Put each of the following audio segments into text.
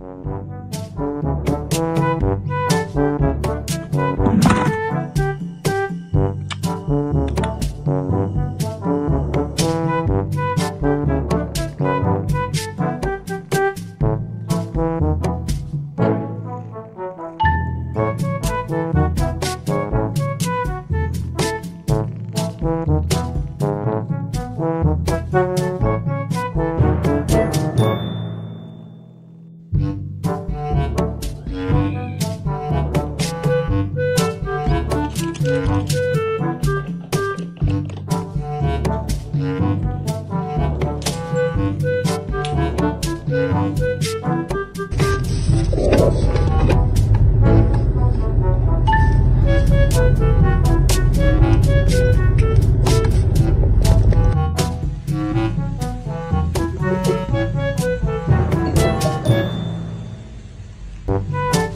Ha ha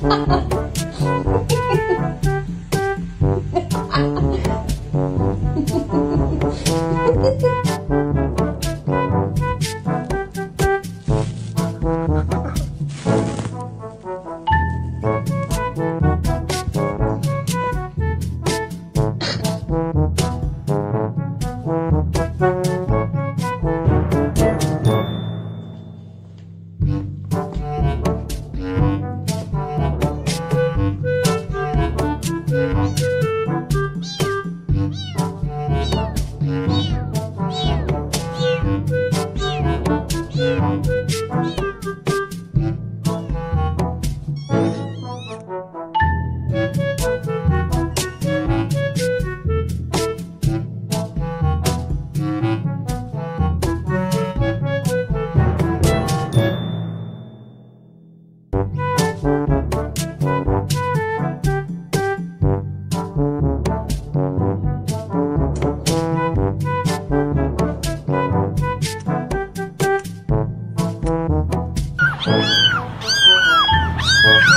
Thank you. Well,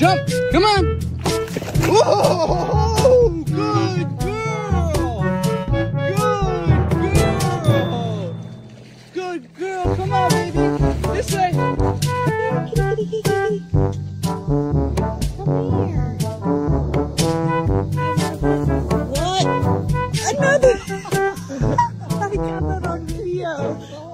Jump. Come on. Whoa, good girl. Good girl. Good girl. Come on, baby. This way. Come here. What? Another. I got that on video.